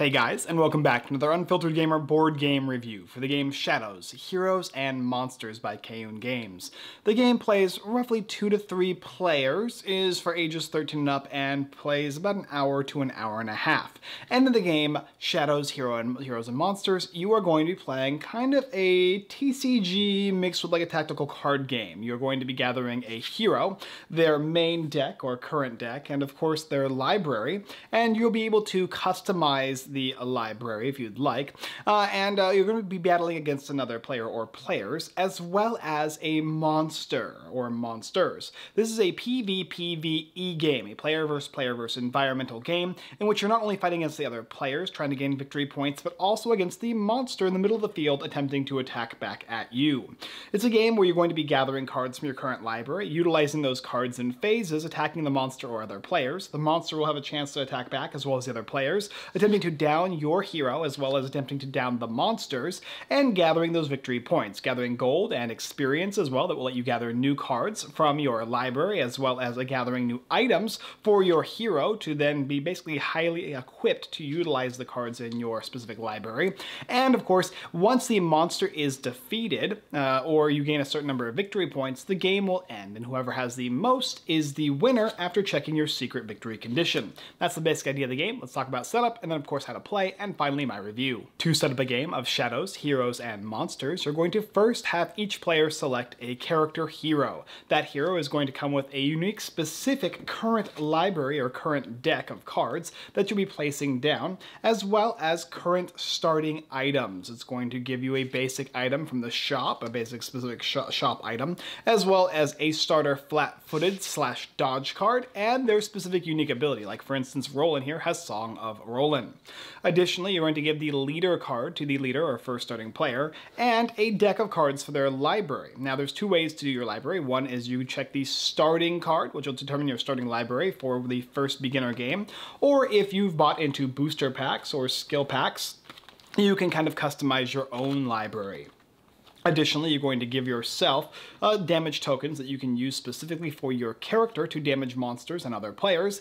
Hey guys, and welcome back to another Unfiltered Gamer board game review for the game Shadows, Heroes and Monsters by Keun Games. The game plays roughly 2 to 3 players, is for ages 13 and up, and plays about an hour to an hour and a half. And in the game Shadows, Hero and Heroes and Monsters, you are going to be playing kind of a TCG mixed with like a tactical card game. You're going to be gathering a hero, their main deck or current deck, and of course their library, and you'll be able to customize the library if you'd like, uh, and uh, you're going to be battling against another player or players, as well as a monster or monsters. This is a PvPvE game, a player versus player versus environmental game, in which you're not only fighting against the other players, trying to gain victory points, but also against the monster in the middle of the field attempting to attack back at you. It's a game where you're going to be gathering cards from your current library, utilizing those cards in phases, attacking the monster or other players. The monster will have a chance to attack back as well as the other players, attempting to down your hero as well as attempting to down the monsters and gathering those victory points, gathering gold and experience as well that will let you gather new cards from your library as well as gathering new items for your hero to then be basically highly equipped to utilize the cards in your specific library. And of course, once the monster is defeated uh, or you gain a certain number of victory points, the game will end and whoever has the most is the winner after checking your secret victory condition. That's the basic idea of the game. Let's talk about setup and then of course how to play, and finally my review. To set up a game of shadows, heroes, and monsters, you're going to first have each player select a character hero. That hero is going to come with a unique specific current library or current deck of cards that you'll be placing down, as well as current starting items. It's going to give you a basic item from the shop, a basic specific sh shop item, as well as a starter flat-footed slash dodge card, and their specific unique ability. Like for instance, Roland here has Song of Roland. Additionally, you're going to give the leader card to the leader or first starting player, and a deck of cards for their library. Now there's two ways to do your library. One is you check the starting card, which will determine your starting library for the first beginner game, or if you've bought into booster packs or skill packs, you can kind of customize your own library. Additionally, you're going to give yourself uh, damage tokens that you can use specifically for your character to damage monsters and other players,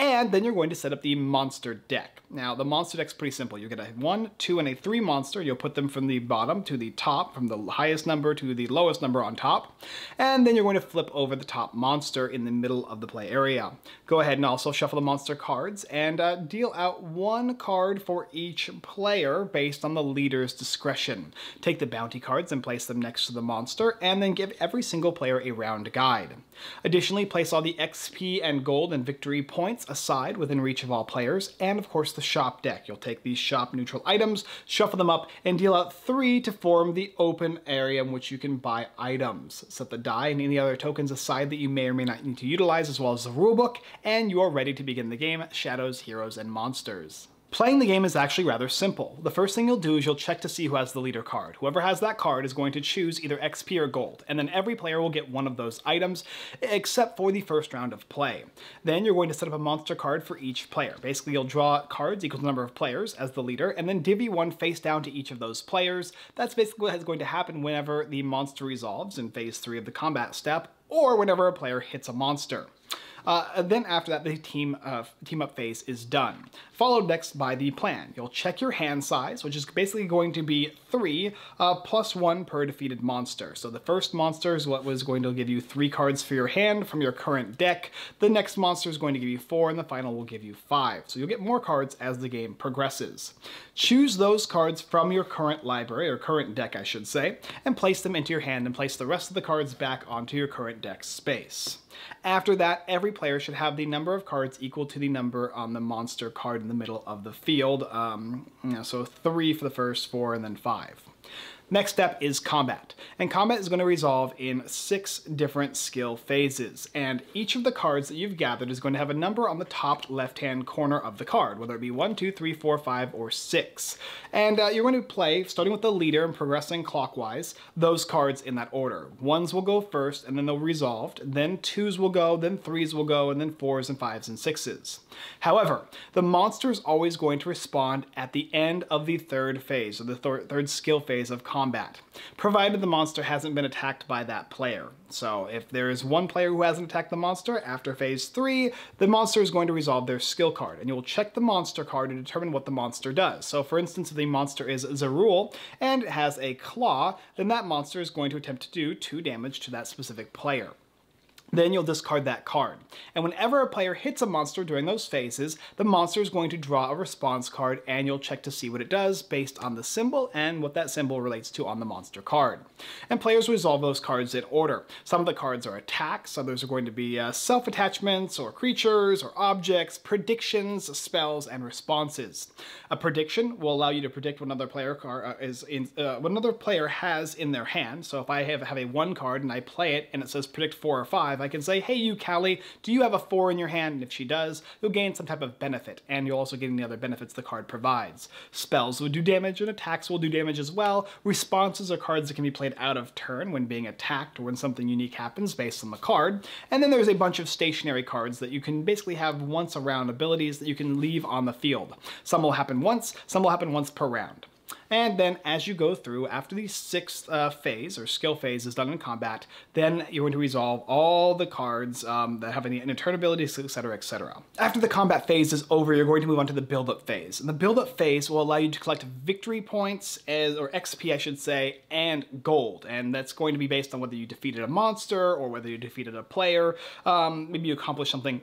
and then you're going to set up the monster deck. Now, the monster deck's pretty simple. You get a 1, 2, and a 3 monster. You'll put them from the bottom to the top, from the highest number to the lowest number on top. And then you're going to flip over the top monster in the middle of the play area. Go ahead and also shuffle the monster cards and uh, deal out one card for each player based on the leader's discretion. Take the bounty cards and place them next to the monster, and then give every single player a round guide. Additionally, place all the XP and gold and victory points aside within reach of all players, and of course the shop deck. You'll take these shop neutral items, shuffle them up, and deal out three to form the open area in which you can buy items. Set the die and any other tokens aside that you may or may not need to utilize, as well as the rulebook, and you are ready to begin the game, Shadows, Heroes, and Monsters. Playing the game is actually rather simple. The first thing you'll do is you'll check to see who has the leader card. Whoever has that card is going to choose either XP or gold, and then every player will get one of those items, except for the first round of play. Then you're going to set up a monster card for each player. Basically, you'll draw cards equal to the number of players as the leader, and then divvy one face down to each of those players. That's basically what is going to happen whenever the monster resolves in phase 3 of the combat step, or whenever a player hits a monster. Uh, then after that, the team, uh, team up phase is done. Followed next by the plan. You'll check your hand size, which is basically going to be three uh, plus one per defeated monster. So the first monster is what was going to give you three cards for your hand from your current deck. The next monster is going to give you four, and the final will give you five. So you'll get more cards as the game progresses. Choose those cards from your current library, or current deck I should say, and place them into your hand and place the rest of the cards back onto your current deck space. After that, every player should have the number of cards equal to the number on the monster card in the middle of the field. Um, you know, so three for the first, four, and then five. Next step is combat, and combat is going to resolve in six different skill phases, and each of the cards that you've gathered is going to have a number on the top left-hand corner of the card, whether it be one, two, three, four, five, or 6. And uh, you're going to play, starting with the leader and progressing clockwise, those cards in that order. Ones will go first, and then they'll resolve, then twos will go, then threes will go, and then fours and fives and sixes. However, the monster is always going to respond at the end of the third phase, or the th third skill phase phase of combat, provided the monster hasn't been attacked by that player. So if there is one player who hasn't attacked the monster, after phase 3, the monster is going to resolve their skill card, and you'll check the monster card to determine what the monster does. So for instance, if the monster is Zerul and it has a claw, then that monster is going to attempt to do 2 damage to that specific player then you'll discard that card. And whenever a player hits a monster during those phases, the monster is going to draw a response card and you'll check to see what it does based on the symbol and what that symbol relates to on the monster card. And players resolve those cards in order. Some of the cards are attacks, others are going to be uh, self-attachments or creatures or objects, predictions, spells, and responses. A prediction will allow you to predict what another player uh, is in, uh, what another player has in their hand. So if I have, have a one card and I play it and it says predict four or five, I can say, hey you Callie, do you have a four in your hand? And if she does, you'll gain some type of benefit, and you'll also gain the other benefits the card provides. Spells will do damage, and attacks will do damage as well. Responses are cards that can be played out of turn when being attacked or when something unique happens based on the card. And then there's a bunch of stationary cards that you can basically have once around abilities that you can leave on the field. Some will happen once, some will happen once per round. And then as you go through, after the sixth uh, phase, or skill phase is done in combat, then you're going to resolve all the cards um, that have any, turn abilities, etc., etc. After the combat phase is over, you're going to move on to the build-up phase. And the build-up phase will allow you to collect victory points, as, or XP I should say, and gold. And that's going to be based on whether you defeated a monster, or whether you defeated a player. Um, maybe you accomplished something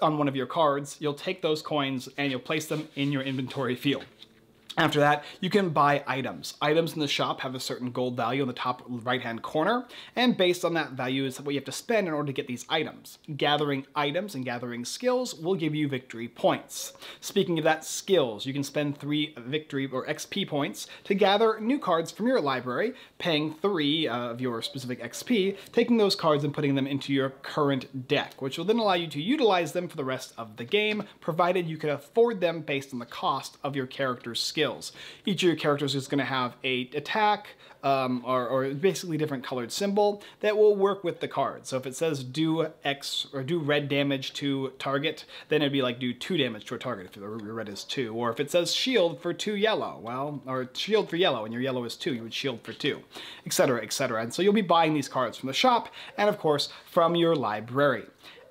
on one of your cards, you'll take those coins and you'll place them in your inventory field. After that, you can buy items. Items in the shop have a certain gold value in the top right-hand corner, and based on that value is what you have to spend in order to get these items. Gathering items and gathering skills will give you victory points. Speaking of that, skills, you can spend three victory or XP points to gather new cards from your library, paying three uh, of your specific XP, taking those cards and putting them into your current deck, which will then allow you to utilize them for the rest of the game, provided you can afford them based on the cost of your character's skill skills. Each of your characters is going to have a attack, um, or, or, basically different colored symbol that will work with the card. So if it says do X or do red damage to target, then it'd be like do two damage to a target if your red is two. Or if it says shield for two yellow, well, or shield for yellow and your yellow is two, you would shield for two, etc., etc. And so you'll be buying these cards from the shop and of course from your library.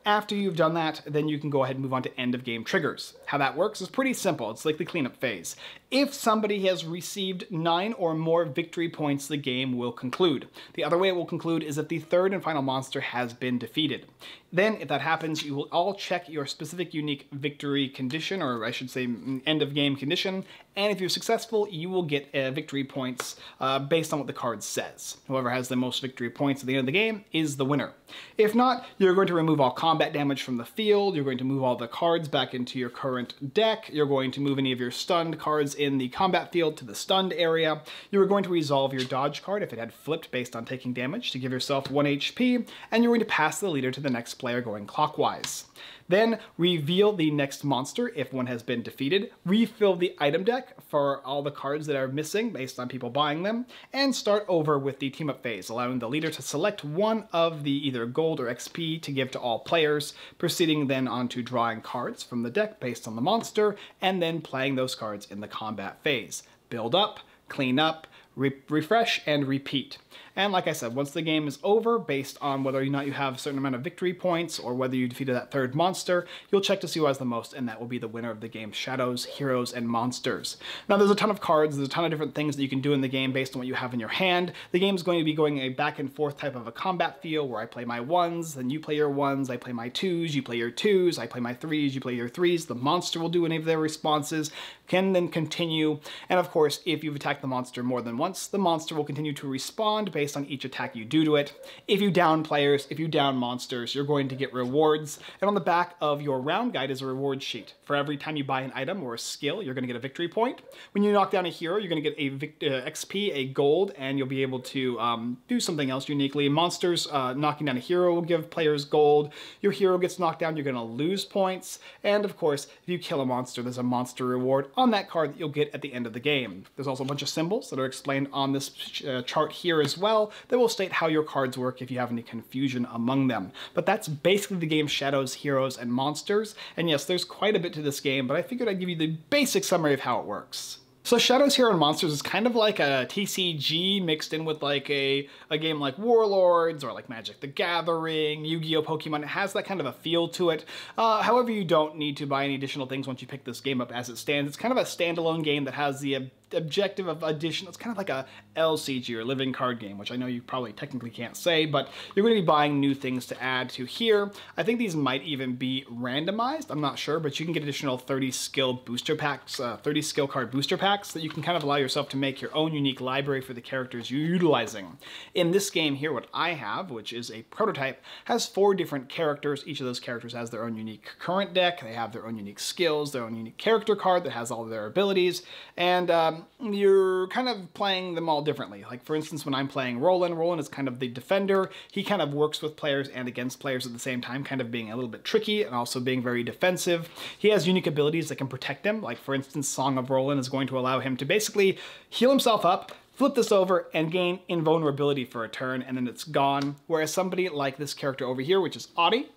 After you've done that, then you can go ahead and move on to end of game triggers. How that works is pretty simple. It's like the cleanup phase. If somebody has received nine or more victory points, the game will conclude. The other way it will conclude is if the third and final monster has been defeated. Then, if that happens, you will all check your specific unique victory condition, or I should say end of game condition, and if you're successful, you will get uh, victory points uh, based on what the card says. Whoever has the most victory points at the end of the game is the winner. If not, you're going to remove all combat damage from the field, you're going to move all the cards back into your current deck, you're going to move any of your stunned cards in the combat field to the stunned area, you're going to resolve your dodge card if it had flipped based on taking damage to give yourself 1 HP, and you're going to pass the leader to the next player going clockwise. Then reveal the next monster if one has been defeated, refill the item deck for all the cards that are missing based on people buying them, and start over with the team up phase, allowing the leader to select one of the either gold or XP to give to all players, proceeding then on to drawing cards from the deck based on the monster, and then playing those cards in the combat phase. Build up, clean up, re refresh, and repeat. And like I said, once the game is over, based on whether or not you have a certain amount of victory points or whether you defeated that third monster, you'll check to see who has the most, and that will be the winner of the game Shadows, Heroes, and Monsters. Now there's a ton of cards, there's a ton of different things that you can do in the game based on what you have in your hand. The game is going to be going a back and forth type of a combat feel where I play my ones, then you play your ones, I play my twos, you play your twos, I play my threes, you play your threes. The monster will do any of their responses, can then continue, and of course, if you've attacked the monster more than once, the monster will continue to respond based on each attack you do to it. If you down players, if you down monsters, you're going to get rewards. And on the back of your round guide is a reward sheet. For every time you buy an item or a skill, you're going to get a victory point. When you knock down a hero, you're going to get a uh, XP, a gold, and you'll be able to um, do something else uniquely. Monsters, uh, knocking down a hero will give players gold. Your hero gets knocked down, you're going to lose points. And of course, if you kill a monster, there's a monster reward on that card that you'll get at the end of the game. There's also a bunch of symbols that are on this uh, chart here as well that will state how your cards work if you have any confusion among them. But that's basically the game Shadows, Heroes, and Monsters. And yes, there's quite a bit to this game, but I figured I'd give you the basic summary of how it works. So Shadows Hero and Monsters is kind of like a TCG mixed in with like a, a game like Warlords or like Magic the Gathering, Yu-Gi-Oh! Pokemon. It has that kind of a feel to it. Uh, however, you don't need to buy any additional things once you pick this game up as it stands. It's kind of a standalone game that has the objective of addition. It's kind of like a LCG or living card game, which I know you probably technically can't say, but you're going to be buying new things to add to here. I think these might even be randomized. I'm not sure, but you can get additional 30 skill booster packs, uh, 30 skill card booster packs that you can kind of allow yourself to make your own unique library for the characters you're utilizing. In this game here, what I have, which is a prototype, has four different characters. Each of those characters has their own unique current deck. They have their own unique skills, their own unique character card that has all of their abilities, and um, Um, you're kind of playing them all differently. Like for instance, when I'm playing Roland, Roland is kind of the defender. He kind of works with players and against players at the same time, kind of being a little bit tricky and also being very defensive. He has unique abilities that can protect him. Like for instance, Song of Roland is going to allow him to basically heal himself up, flip this over and gain invulnerability for a turn and then it's gone. Whereas somebody like this character over here, which is Audie,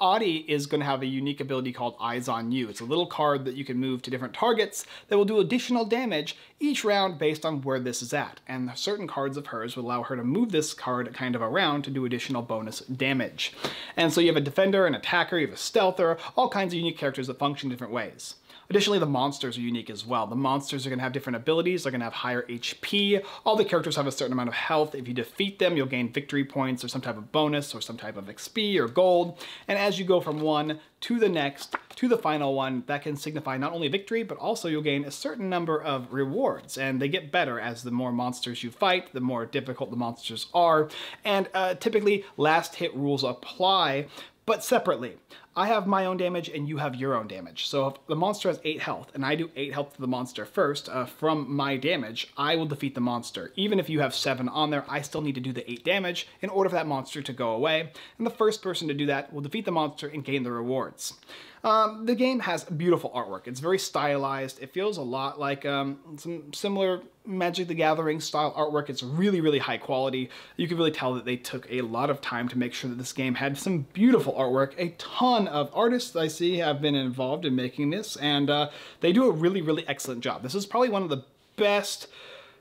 Audie is going to have a unique ability called Eyes on You. It's a little card that you can move to different targets that will do additional damage each round based on where this is at. And certain cards of hers will allow her to move this card kind of around to do additional bonus damage. And so you have a defender, an attacker, you have a stealther, all kinds of unique characters that function different ways. Additionally, the monsters are unique as well. The monsters are going to have different abilities. They're to have higher HP. All the characters have a certain amount of health. If you defeat them, you'll gain victory points or some type of bonus or some type of XP or gold. And as you go from one to the next, to the final one, that can signify not only victory, but also you'll gain a certain number of rewards. And they get better as the more monsters you fight, the more difficult the monsters are. And uh, typically, last hit rules apply, but separately. I have my own damage and you have your own damage. So if the monster has 8 health and I do 8 health to the monster first uh, from my damage, I will defeat the monster. Even if you have 7 on there, I still need to do the 8 damage in order for that monster to go away. And the first person to do that will defeat the monster and gain the rewards. Um, the game has beautiful artwork. It's very stylized. It feels a lot like um, some similar Magic the Gathering style artwork. It's really, really high quality. You can really tell that they took a lot of time to make sure that this game had some beautiful artwork. A ton of artists I see have been involved in making this, and uh, they do a really, really excellent job. This is probably one of the best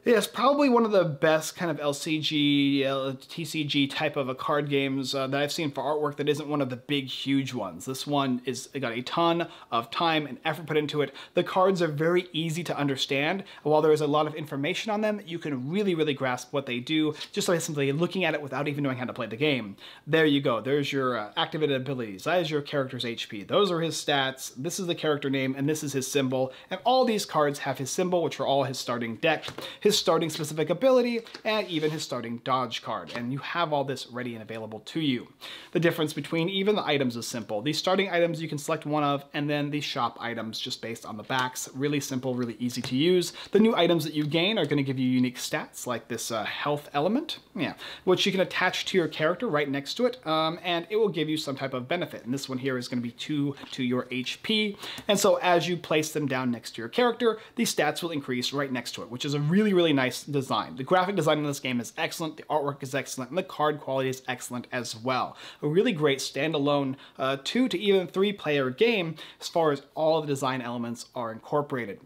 Yes, probably one of the best kind of LCG, TCG type of a card games uh, that I've seen for artwork that isn't one of the big, huge ones. This one is got a ton of time and effort put into it. The cards are very easy to understand. While there is a lot of information on them, you can really, really grasp what they do just by simply looking at it without even knowing how to play the game. There you go. There's your uh, activated abilities. That is your character's HP. Those are his stats. This is the character name, and this is his symbol. And all these cards have his symbol, which are all his starting deck. His his starting specific ability, and even his starting dodge card. And you have all this ready and available to you. The difference between even the items is simple. The starting items you can select one of, and then the shop items just based on the backs. Really simple, really easy to use. The new items that you gain are going to give you unique stats like this uh, health element, yeah, which you can attach to your character right next to it, um, and it will give you some type of benefit. And this one here is going to be 2 to your HP. And so as you place them down next to your character, the stats will increase right next to it, which is a really, really nice design. The graphic design in this game is excellent, the artwork is excellent, and the card quality is excellent as well. A really great standalone uh, two to even three player game as far as all the design elements are incorporated.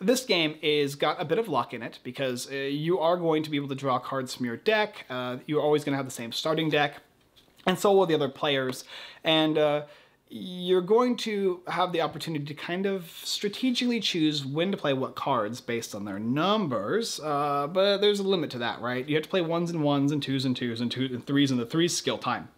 This game is got a bit of luck in it because uh, you are going to be able to draw cards from your deck. Uh, you're always going to have the same starting deck, and so will the other players. And uh, you're going to have the opportunity to kind of strategically choose when to play what cards based on their numbers, uh, but there's a limit to that, right? You have to play ones and ones and twos and twos and, two and threes and the threes skill time.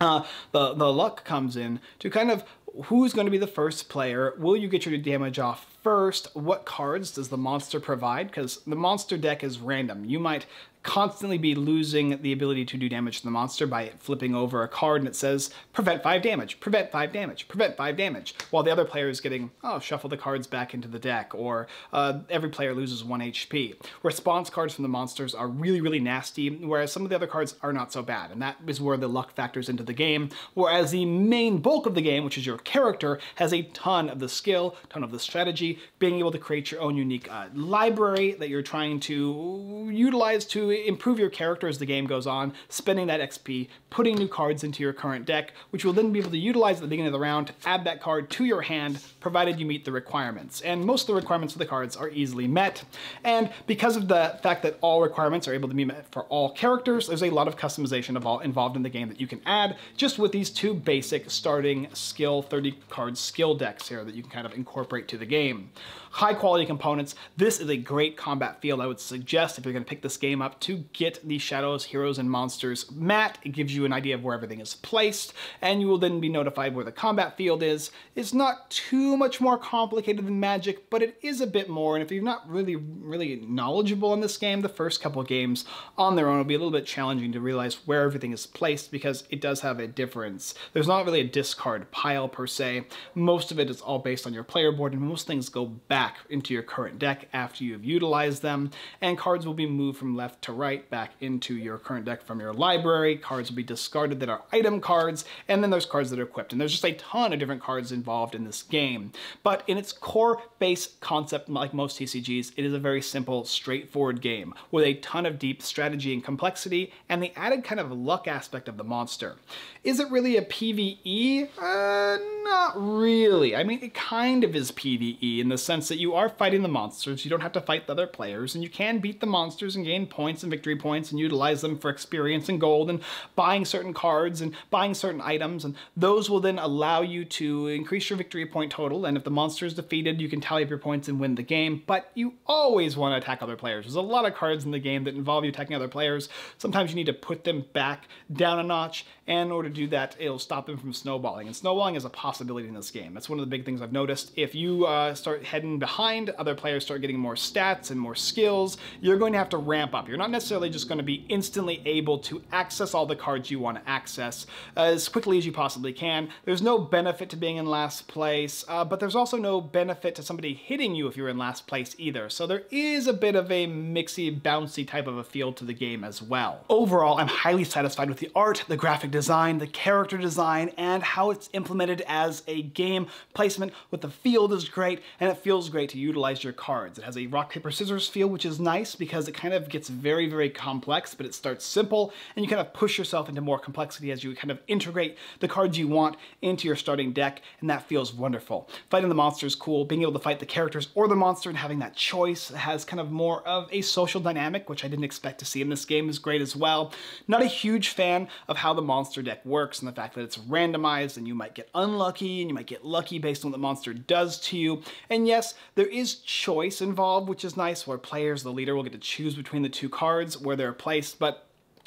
Uh, the, the luck comes in to kind of who's going to be the first player? Will you get your damage off first? What cards does the monster provide? Because the monster deck is random. You might constantly be losing the ability to do damage to the monster by flipping over a card and it says prevent 5 damage, prevent 5 damage, prevent 5 damage, while the other player is getting, oh, shuffle the cards back into the deck, or uh, every player loses 1 HP. Response cards from the monsters are really, really nasty, whereas some of the other cards are not so bad, and that is where the luck factors into the game, whereas the main bulk of the game, which is your character, has a ton of the skill, ton of the strategy, being able to create your own unique uh, library that you're trying to utilize to improve your character as the game goes on, spending that XP, putting new cards into your current deck, which you'll then be able to utilize at the beginning of the round to add that card to your hand, provided you meet the requirements. And most of the requirements for the cards are easily met. And because of the fact that all requirements are able to be met for all characters, there's a lot of customization involved in the game that you can add just with these two basic starting skill 30 card skill decks here that you can kind of incorporate to the game high quality components. This is a great combat field. I would suggest if you're gonna pick this game up to get the Shadows, Heroes, and Monsters mat. It gives you an idea of where everything is placed, and you will then be notified where the combat field is. It's not too much more complicated than Magic, but it is a bit more, and if you're not really, really knowledgeable in this game, the first couple games on their own will be a little bit challenging to realize where everything is placed because it does have a difference. There's not really a discard pile per se. Most of it is all based on your player board, and most things go back into your current deck after you've utilized them, and cards will be moved from left to right back into your current deck from your library. Cards will be discarded that are item cards, and then there's cards that are equipped. And there's just a ton of different cards involved in this game. But in its core base concept, like most TCGs, it is a very simple, straightforward game with a ton of deep strategy and complexity, and the added kind of luck aspect of the monster. Is it really a PvE? Uh, not really. I mean, it kind of is PvE in the sense that that you are fighting the monsters, you don't have to fight the other players, and you can beat the monsters and gain points and victory points and utilize them for experience and gold and buying certain cards and buying certain items, and those will then allow you to increase your victory point total, and if the monster is defeated, you can tally up your points and win the game, but you always want to attack other players. There's a lot of cards in the game that involve you attacking other players. Sometimes you need to put them back down a notch, and in order to do that, it'll stop them from snowballing, and snowballing is a possibility in this game. That's one of the big things I've noticed. If you uh, start heading behind, other players start getting more stats and more skills, you're going to have to ramp up. You're not necessarily just going to be instantly able to access all the cards you want to access as quickly as you possibly can. There's no benefit to being in last place, uh, but there's also no benefit to somebody hitting you if you're in last place either. So there is a bit of a mixy, bouncy type of a feel to the game as well. Overall, I'm highly satisfied with the art, the graphic design, the character design, and how it's implemented as a game placement with the field is great, and it feels great to utilize your cards. It has a rock, paper, scissors feel, which is nice because it kind of gets very, very very complex, but it starts simple, and you kind of push yourself into more complexity as you kind of integrate the cards you want into your starting deck, and that feels wonderful. Fighting the monster is cool, being able to fight the characters or the monster and having that choice has kind of more of a social dynamic, which I didn't expect to see in this game is great as well. Not a huge fan of how the monster deck works and the fact that it's randomized and you might get unlucky and you might get lucky based on what the monster does to you. And yes, there is choice involved, which is nice, where players, the leader, will get to choose between the two cards where they're placed, but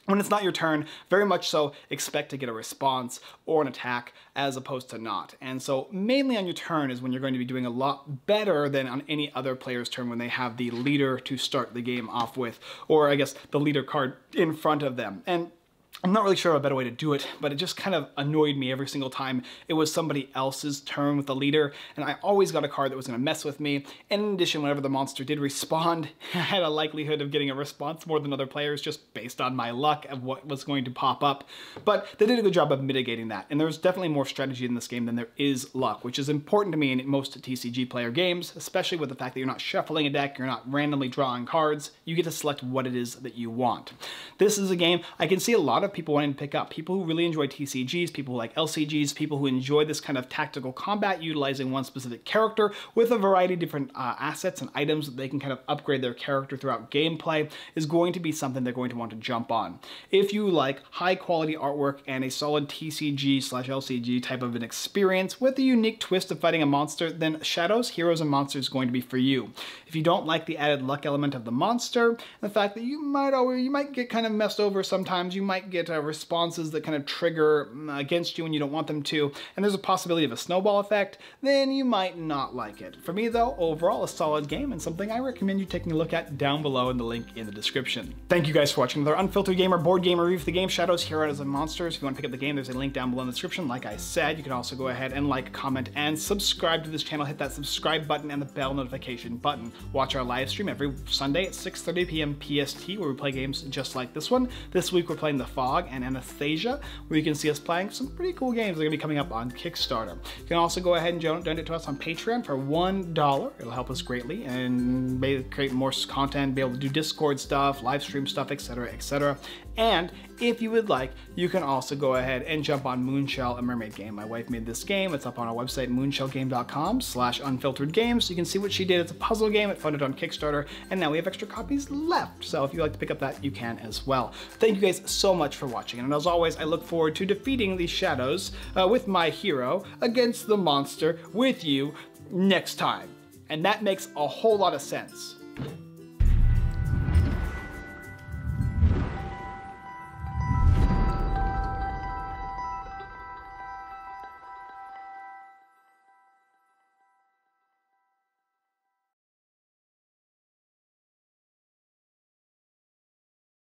when it's not your turn, very much so expect to get a response or an attack as opposed to not. And so mainly on your turn is when you're going to be doing a lot better than on any other player's turn when they have the leader to start the game off with, or I guess the leader card in front of them. And I'm not really sure of a better way to do it, but it just kind of annoyed me every single time it was somebody else's turn with the leader, and I always got a card that was going to mess with me. And in addition, whenever the monster did respond, I had a likelihood of getting a response more than other players just based on my luck of what was going to pop up. But they did a good job of mitigating that, and there's definitely more strategy in this game than there is luck, which is important to me in most TCG player games, especially with the fact that you're not shuffling a deck, you're not randomly drawing cards, you get to select what it is that you want. This is a game I can see a lot of people wanting to pick up. People who really enjoy TCGs, people who like LCGs, people who enjoy this kind of tactical combat utilizing one specific character with a variety of different uh, assets and items that they can kind of upgrade their character throughout gameplay is going to be something they're going to want to jump on. If you like high quality artwork and a solid TCG slash LCG type of an experience with a unique twist of fighting a monster, then Shadows, Heroes, and Monsters is going to be for you. If you don't like the added luck element of the monster, the fact that you might always, you might get kind of messed over sometimes, you might get uh, responses that kind of trigger mm, against you when you don't want them to, and there's a possibility of a snowball effect, then you might not like it. For me though, overall a solid game and something I recommend you taking a look at down below in the link in the description. Thank you guys for watching another Unfiltered Gamer board game review for the game Shadows, Heroes, and Monsters. If you want to pick up the game, there's a link down below in the description. Like I said, you can also go ahead and like, comment, and subscribe to this channel. Hit that subscribe button and the bell notification button. Watch our live stream every Sunday at 6.30 p.m. PST where we play games just like this one. This week we're playing The Fog and Anastasia, where you can see us playing some pretty cool games that are going to be coming up on Kickstarter. You can also go ahead and donate to us on Patreon for $1. It'll help us greatly and create more content, be able to do Discord stuff, live stream stuff, etc., etc. And if you would like, you can also go ahead and jump on Moonshell, a mermaid game. My wife made this game. It's up on our website, moonshellgame.com slash unfiltered games. You can see what she did. It's a puzzle game. It funded on Kickstarter, and now we have extra copies left. So if you'd like to pick up that, you can as well. Thank you guys so much for watching. And as always, I look forward to defeating these shadows uh, with my hero against the monster with you next time. And that makes a whole lot of sense.